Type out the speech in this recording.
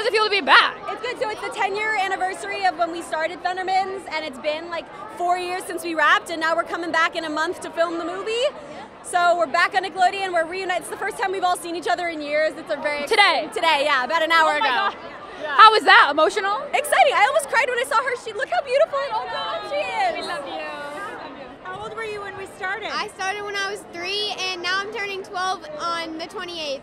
does it feel to be back? It's good. So it's the 10 year anniversary of when we started Thundermans, and it's been like four years since we wrapped, and now we're coming back in a month to film the movie. So we're back on Nickelodeon. We're reunited. It's the first time we've all seen each other in years. It's a very Today? Today, yeah, about an hour Oh ago. God. How was that? Emotional? Exciting! I almost cried when I saw her. She look how beautiful and old she is. We love you. How old were you when we started? I started when I was three, and now I'm turning 12 on the 28th.